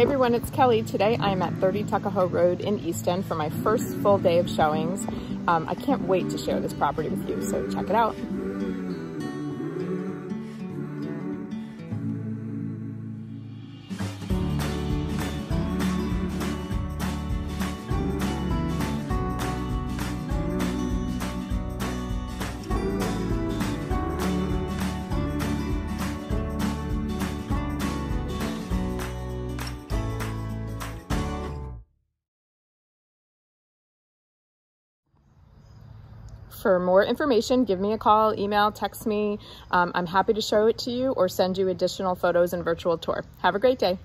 Hey everyone, it's Kelly. Today I'm at 30 Tuckahoe Road in Easton for my first full day of showings. Um, I can't wait to share this property with you, so check it out. For more information, give me a call, email, text me. Um, I'm happy to show it to you or send you additional photos and virtual tour. Have a great day.